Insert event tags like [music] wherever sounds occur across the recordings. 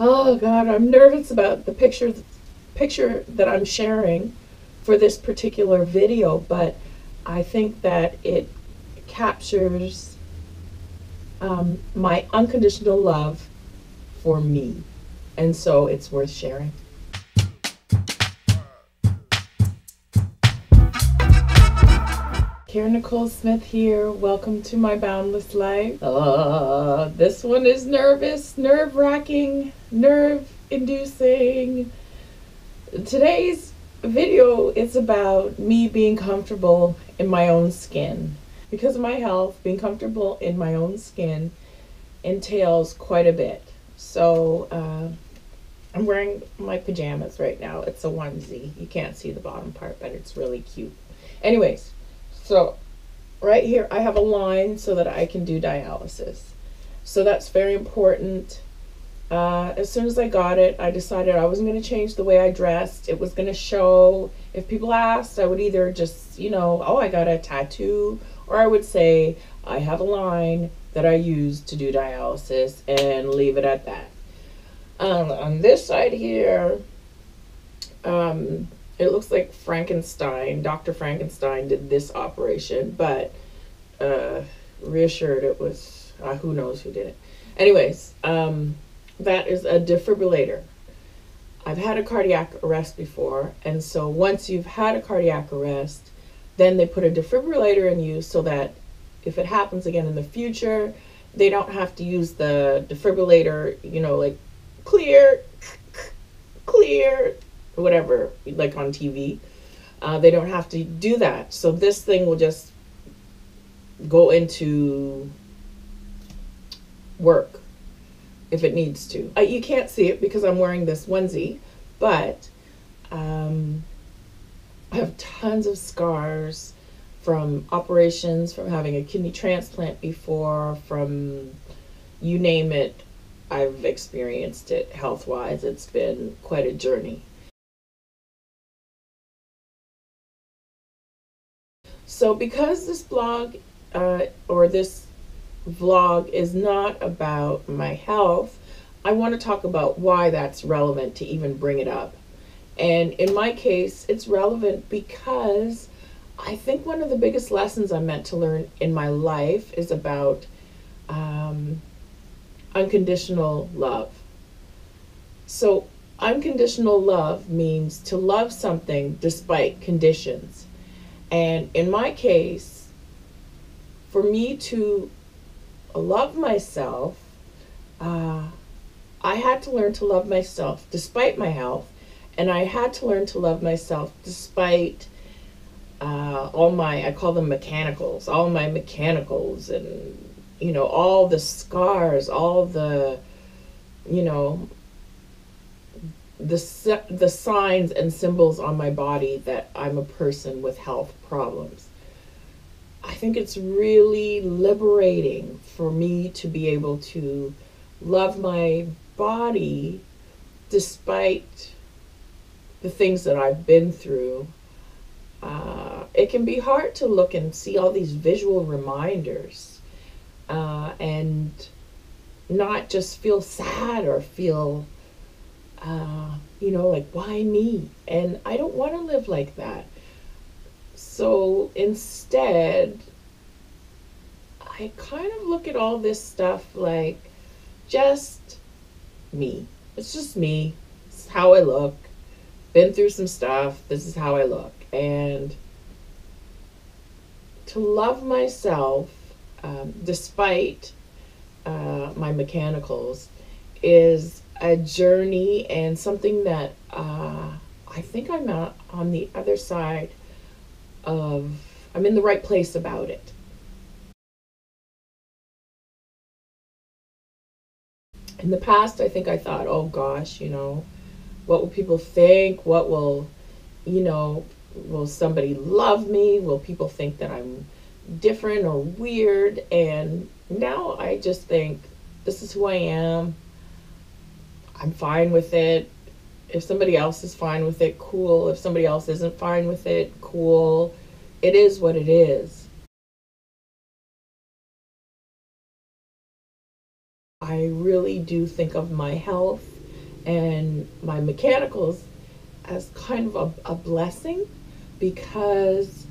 Oh God, I'm nervous about the picture picture that I'm sharing for this particular video, but I think that it captures um, my unconditional love for me, and so it's worth sharing. Karen Nicole Smith here. Welcome to my boundless life. Uh, this one is nervous, nerve wracking, nerve inducing. Today's video is about me being comfortable in my own skin. Because of my health, being comfortable in my own skin entails quite a bit. So, uh, I'm wearing my pajamas right now. It's a onesie. You can't see the bottom part, but it's really cute. Anyways, so right here, I have a line so that I can do dialysis. So that's very important. Uh, as soon as I got it, I decided I wasn't going to change the way I dressed. It was going to show. If people asked, I would either just, you know, oh, I got a tattoo, or I would say, I have a line that I use to do dialysis and leave it at that. Um, on this side here, um, it looks like Frankenstein, Dr. Frankenstein did this operation, but uh, reassured it was, uh, who knows who did it. Anyways, um, that is a defibrillator. I've had a cardiac arrest before, and so once you've had a cardiac arrest, then they put a defibrillator in you so that if it happens again in the future, they don't have to use the defibrillator, you know, like clear, clear, whatever, like on TV. Uh, they don't have to do that. So this thing will just go into work if it needs to. Uh, you can't see it because I'm wearing this onesie, but um, I have tons of scars from operations, from having a kidney transplant before, from you name it, I've experienced it health wise. It's been quite a journey. So, because this blog uh, or this vlog is not about my health, I want to talk about why that's relevant to even bring it up. And in my case, it's relevant because I think one of the biggest lessons I'm meant to learn in my life is about um, unconditional love. So, unconditional love means to love something despite conditions. And in my case, for me to love myself, uh, I had to learn to love myself despite my health, and I had to learn to love myself despite uh, all my, I call them mechanicals, all my mechanicals, and you know, all the scars, all the, you know, the the signs and symbols on my body that I'm a person with health problems. I think it's really liberating for me to be able to love my body despite the things that I've been through. Uh, it can be hard to look and see all these visual reminders uh, and not just feel sad or feel uh, you know, like, why me? And I don't want to live like that. So instead, I kind of look at all this stuff like just me. It's just me. It's how I look. Been through some stuff. This is how I look. And to love myself, um, despite uh, my mechanicals, is a journey and something that uh, I think I'm on the other side of, I'm in the right place about it. In the past, I think I thought, oh gosh, you know, what will people think? What will, you know, will somebody love me? Will people think that I'm different or weird? And now I just think, this is who I am. I'm fine with it. If somebody else is fine with it, cool. If somebody else isn't fine with it, cool. It is what it is. I really do think of my health and my mechanicals as kind of a, a blessing because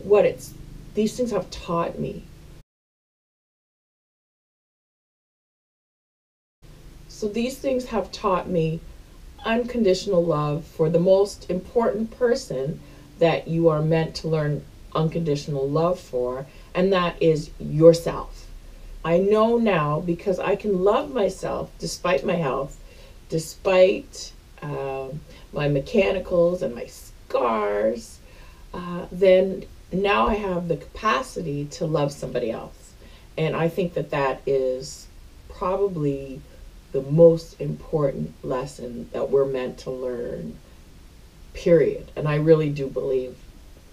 what it's these things have taught me. So these things have taught me unconditional love for the most important person that you are meant to learn unconditional love for, and that is yourself. I know now because I can love myself despite my health, despite um, my mechanicals and my scars, uh, then now I have the capacity to love somebody else. And I think that that is probably the most important lesson that we're meant to learn, period. And I really do believe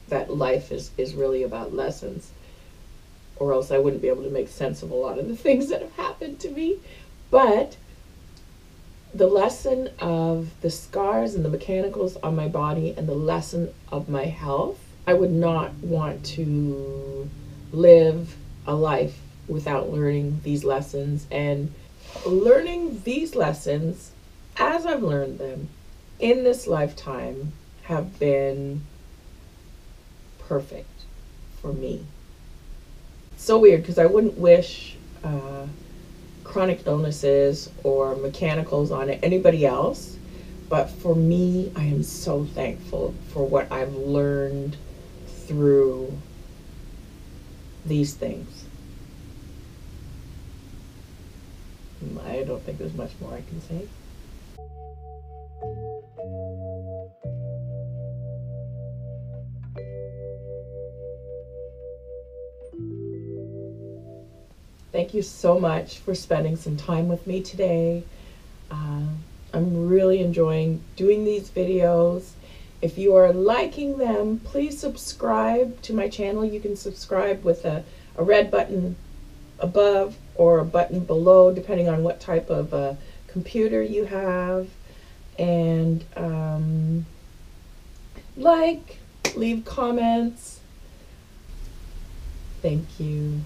that life is, is really about lessons, or else I wouldn't be able to make sense of a lot of the [laughs] things that have happened to me. But the lesson of the scars and the mechanicals on my body and the lesson of my health, I would not want to live a life without learning these lessons and learning these lessons as I've learned them in this lifetime have been perfect for me. So weird because I wouldn't wish uh, chronic illnesses or mechanicals on anybody else. But for me, I am so thankful for what I've learned through these things. I don't think there's much more I can say. Thank you so much for spending some time with me today. Uh, I'm really enjoying doing these videos. If you are liking them, please subscribe to my channel. You can subscribe with a, a red button above or a button below, depending on what type of uh, computer you have. And um, like, leave comments. Thank you.